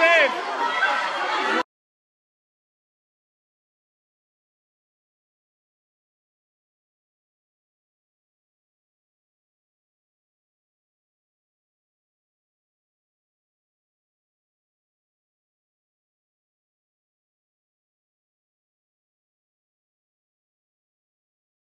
babe.